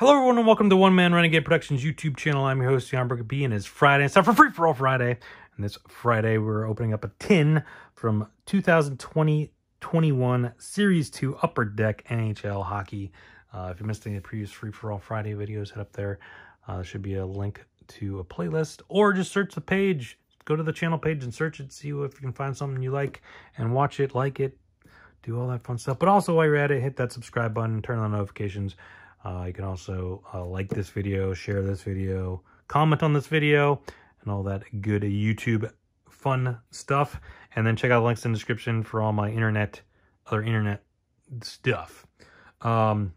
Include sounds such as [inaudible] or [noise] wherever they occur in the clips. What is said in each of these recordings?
Hello, everyone, and welcome to One Man Renegade Productions YouTube channel. I'm your host, Jan Brooker B, and it's Friday. It's time for Free For All Friday. And this Friday, we're opening up a tin from 2020-21 Series 2 Upper Deck NHL Hockey. Uh, if you missed any of the previous Free For All Friday videos, head up there. Uh, there should be a link to a playlist, or just search the page. Go to the channel page and search it, see if you can find something you like, and watch it, like it, do all that fun stuff. But also, while you're at it, hit that subscribe button, turn on notifications. Uh, you can also uh, like this video, share this video, comment on this video, and all that good YouTube fun stuff. And then check out the links in the description for all my internet, other internet stuff. Um,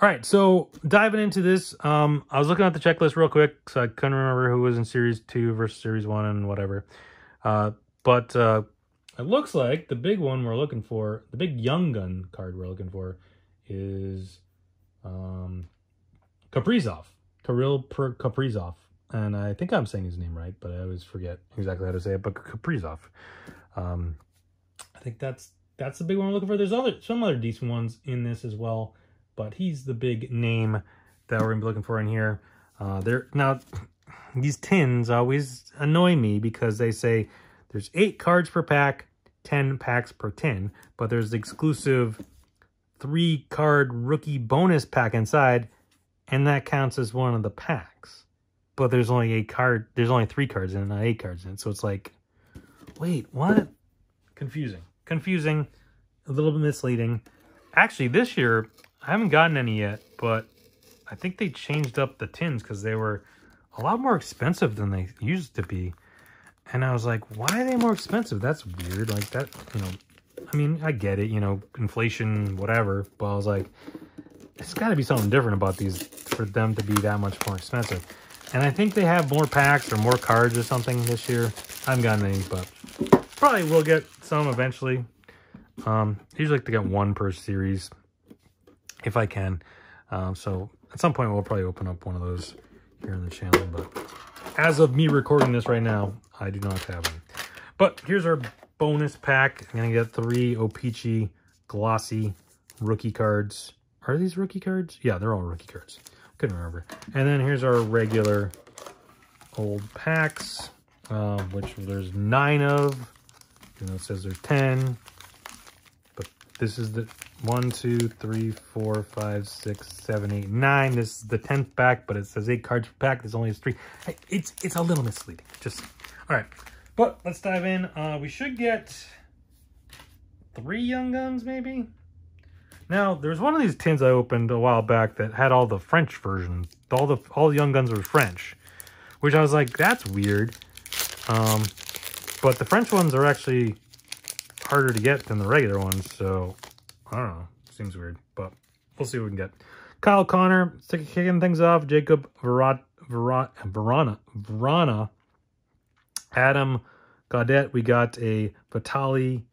all right, so diving into this, um, I was looking at the checklist real quick, so I couldn't remember who was in Series 2 versus Series 1 and whatever. Uh, but uh, it looks like the big one we're looking for, the big Young Gun card we're looking for is um, Kaprizov, Kirill per Kaprizov. And I think I'm saying his name right, but I always forget exactly how to say it. But Kaprizov, um, I think that's that's the big one we're looking for. There's other some other decent ones in this as well, but he's the big name that we're gonna be looking for in here. Uh, there now, [laughs] these tins always annoy me because they say there's eight cards per pack, ten packs per tin, but there's the exclusive three card rookie bonus pack inside, and that counts as one of the packs. But there's only eight card. There's only three cards in it, not eight cards in it. So it's like, wait, what? Confusing, confusing, a little bit misleading. Actually, this year I haven't gotten any yet, but I think they changed up the tins because they were a lot more expensive than they used to be. And I was like, why are they more expensive? That's weird. Like that, you know, I mean, I get it, you know, inflation, whatever. But I was like, it's got to be something different about these for them to be that much more expensive. And I think they have more packs or more cards or something this year. I haven't gotten any, but probably will get some eventually. Um, usually like to get one per series if I can. Um, so at some point we'll probably open up one of those here in the channel. But as of me recording this right now, I do not have any. But here's our bonus pack. I'm going to get three O-Pee-Chee glossy rookie cards. Are these rookie cards? Yeah, they're all rookie cards. Couldn't remember. And then here's our regular old packs, uh, which there's nine of. You know, it says there's 10. But this is the one, two, three, four, five, six, seven, eight, nine. This is the 10th pack, but it says eight cards per pack. There's only three. It's, it's a little misleading. Just, all right. But let's dive in. Uh, we should get three Young Guns, maybe? Now, there's one of these tins I opened a while back that had all the French versions. All the all the Young Guns were French, which I was like, that's weird. Um, but the French ones are actually harder to get than the regular ones, so I don't know. Seems weird, but we'll see what we can get. Kyle Connor, kicking things off. Jacob Verana, Verana, Verana Adam Gaudette, we got a Vitali,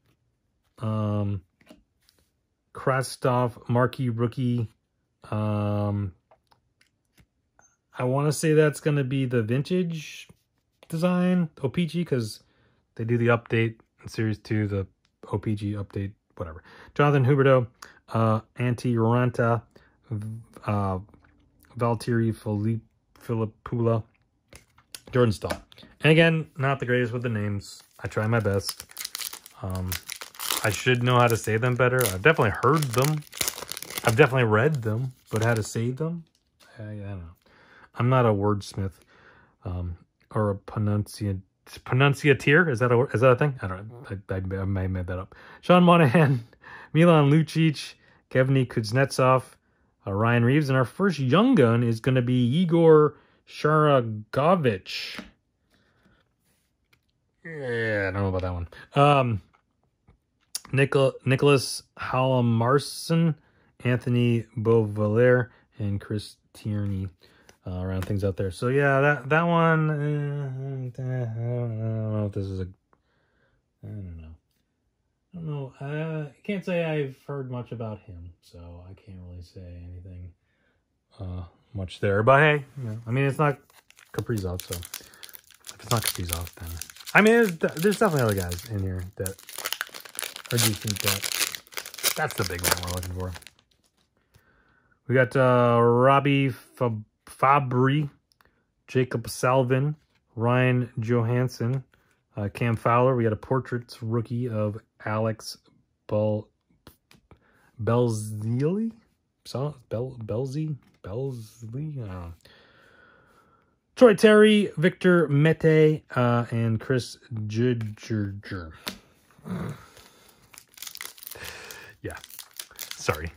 um, Krastov, Marquee Rookie. Um, I want to say that's going to be the vintage design, O-Pee-Chee, because they do the update in Series 2, the O-Pee-Chee update, whatever. Jonathan Huberdeau, uh, Antti Raanta, uh, Valtteri Filppula, Jordan Staal. And again, not the greatest with the names. I try my best. Um, I should know how to say them better. I've definitely heard them. I've definitely read them, but how to say them? I, I don't know. I'm not a wordsmith um, or a pronunciator. Pronunciateer? Is that a is that a thing? I don't know. I, I, I may have made that up. Sean Monahan, [laughs] Milan Lucic, Kevney Kuznetsov, uh, Ryan Reaves, and our first young gun is going to be Igor Sharangovich. Yeah, I don't know about that one. Um, Nicol Nicholas Hjalmarsson, Anthony Beauvillier, and Chris Tierney uh, around things out there. So yeah, that that one. Uh, I, don't, know if this is a. I don't know. I don't know. I can't say I've heard much about him, so I can't really say anything uh, much there. But hey, I mean, it's not Kaprizov, so if it's not Kaprizov, then I mean, there's, there's definitely other guys in here that are decent. That that's the big one we're looking for. We got uh, Robbie Fab Fabbri, Jaccob Slavin, Ryan Johansen, uh, Cam Fowler. We got a portraits rookie of Alex Bel Belzili? So, Bel Belzy? Belzli? I don't know. Troy Terry, Victor Mete, uh, and Chris Judger. yeah. Sorry.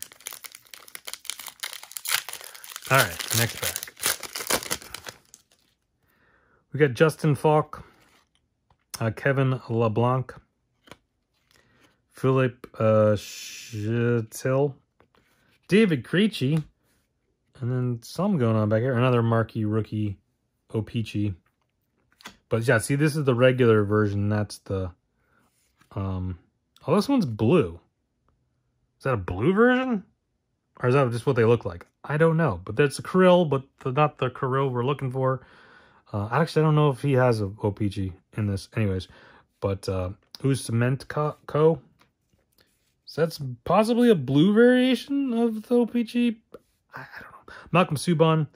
All right, next pack. We got Justin Falk, uh, Kevin Labanc, Philip uh, Schittel, David Krejci, and then some going on back here. Another marquee rookie, O-Pee-Chee. But yeah, see, this is the regular version. That's the... um. Oh, this one's blue. Is that a blue version? Or is that just what they look like? I don't know. But that's a Krill, but the, not the Krill we're looking for. Uh, actually, I don't know if he has a O-Pee-Chee in this. Anyways, but uh, who's Cement Co? Co? So that's possibly a blue variation of the O-Pee-Chee. I, I, don't know. Malcolm Subban,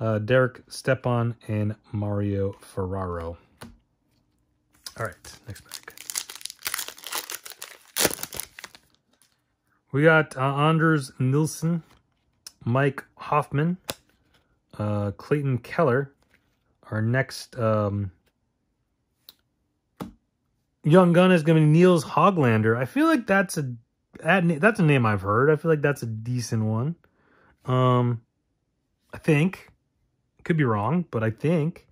uh, Derek Stepan, and Mario Ferraro. All right, next pack. We got uh, Anders Nilsson, Mike Hoffman, uh, Clayton Keller. Our next um, young gun is going to be Nils Hoglander. I feel like that's a that, that's a name I've heard. I feel like that's a decent one. Um, I think. Could be wrong, but I think.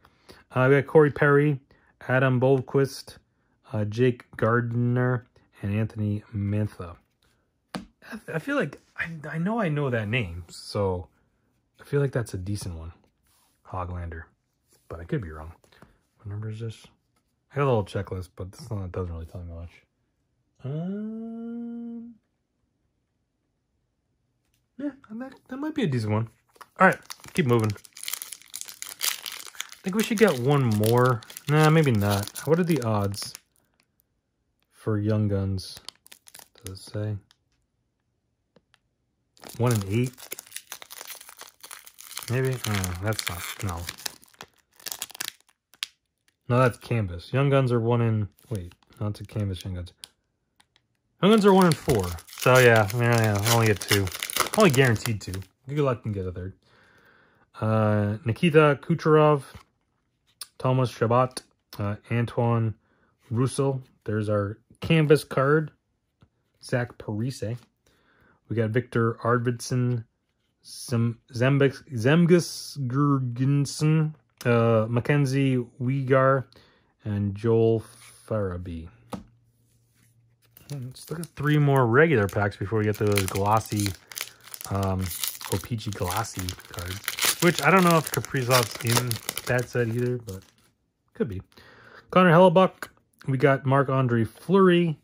Uh, we got Corey Perry, Adam Boldquist, uh, Jake Gardiner, and Anthony Mantha. I, I feel like I, I know I know that name, so I feel like that's a decent one. Hoglander. But I could be wrong. What number is this? I got a little checklist, but this one doesn't really tell me much. Um, yeah, that, that might be a decent one. All right, keep moving. Think we should get one more. Nah, maybe not. What are the odds for Young Guns? Does it say? One in eight? Maybe? Oh, that's not, no. No, that's canvas. Young Guns are one in, wait, no, it's a canvas Young Guns. Young Guns are one in four. So yeah, yeah, yeah, I only get two. Only guaranteed two. Good luck can get a third. Uh, Nikita Kucherov, Thomas Chabot, uh, Antoine Roussel. There's our canvas card. Zach Parise. We got Viktor Arvidsson, Zemgus Gergensen, uh, Mackenzie Weegar, and Joel Farabee. Let's look at three more regular packs before we get to those glossy, um, glossy cards. Which I don't know if Kaprizov's in that set either, but could be. Connor Hellebuyck. We got Marc-Andre Fleury.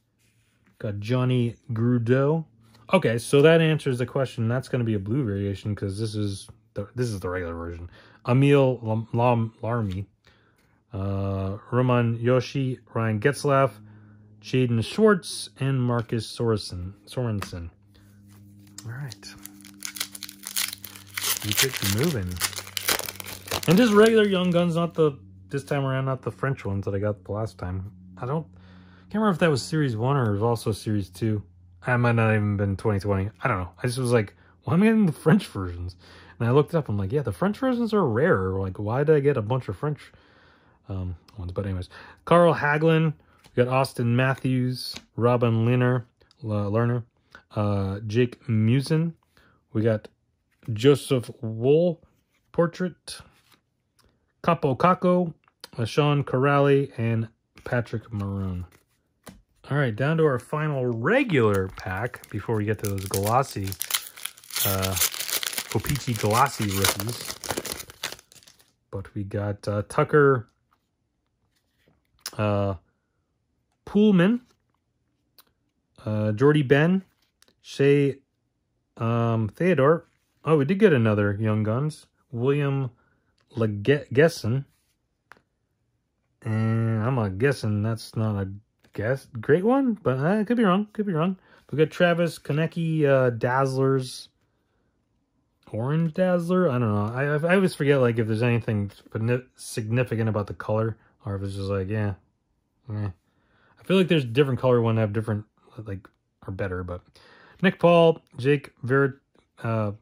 Got Johnny Gaudreau. Okay, so that answers the question. That's going to be a blue variation because this is the this is the regular version. Emil Lam, Lam Larmy, uh, Roman Josi, Ryan Getzlaf, Jaden Schwartz, and Marcus Sorensen. Sorensen. All right. Keep it moving. And just regular Young Guns, not the, this time around, not the French ones that I got the last time. I don't, can't remember if that was Series 1 or was also Series 2. I might not even been 2020. I don't know. I just was like, why am I getting the French versions? And I looked up. I'm like, yeah, the French versions are rare. Like, why did I get a bunch of French um, ones? But anyways, Carl Hagelin. We got Auston Matthews, Robin Lerner, Lerner, uh, Jake Muzzin. We got Joseph Wool portrait, Kakko, uh, Sean Kuraly, and Patrick Maroon. All right, down to our final regular pack before we get to those glossy, uh, O-Pee-Chee glossy rookies. But we got uh, Tucker uh, Poolman, uh, Jordie Benn, Shea um, Theodore. Oh, we did get another Young Guns. William Legessen. And I'm guessing that's not a guess great one, but I uh, could be wrong. Could be wrong. We got Travis Konecny, uh, Dazzlers. orange dazzler. I don't know. I I always forget like if there's anything significant about the color, or if it's just like yeah. I feel like there's different color one have different like are better, but Nick Paul, Jake Ver, uh,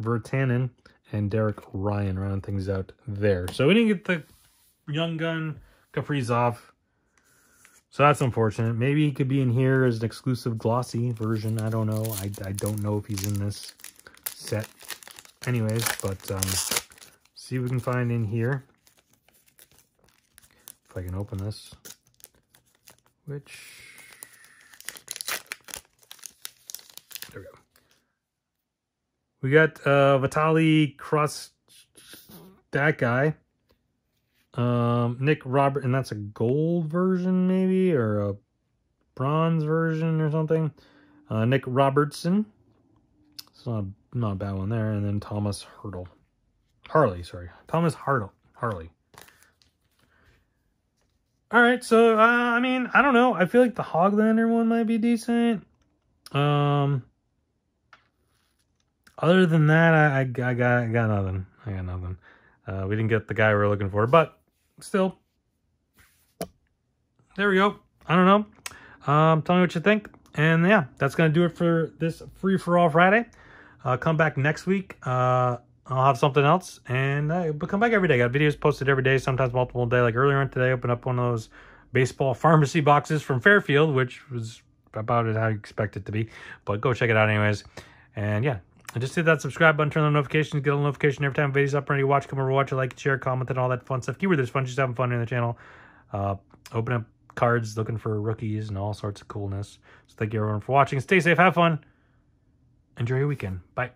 Virtanen, and Derek Ryan round things out there. So we didn't get the young gun Kaprizov. So that's unfortunate. Maybe he could be in here as an exclusive glossy version. I don't know. I, I don't know if he's in this set anyways, but um, see if we can find in here. If I can open this. Which... There we go. We got uh, Vitali Cross, that guy. Um, Nick Robert, and that's a gold version maybe, or a bronze version or something. Uh, Nick Robertson. It's not, not a bad one there. And then Thomas Hurdle. Harley, sorry. Thomas Hurdle. Harley. All right, so, uh, I mean, I don't know. I feel like the Hoglander one might be decent. Um, other than that, I, I, I got I got nothing. I got nothing. Uh, we didn't get the guy we are looking for, but still, there we go. I don't know. Um, tell me what you think. And yeah, that's going to do it for this Free For All Friday. Uh, come back next week. Uh, I'll have something else. And uh, but come back every day. I got videos posted every day, sometimes multiple day. Like earlier on today, I opened up one of those baseball pharmacy boxes from Fairfield, which was about as you expect it to be. But go check it out anyways. And yeah, and just hit that subscribe button, turn on notifications, get a notification every time videos up, ready to watch, come over, watch it, like, share, comment, and all that fun stuff. Keyword there's fun, just having fun in the channel. Uh, open up cards, looking for rookies and all sorts of coolness. So thank you everyone for watching. Stay safe, have fun. Enjoy your weekend. Bye.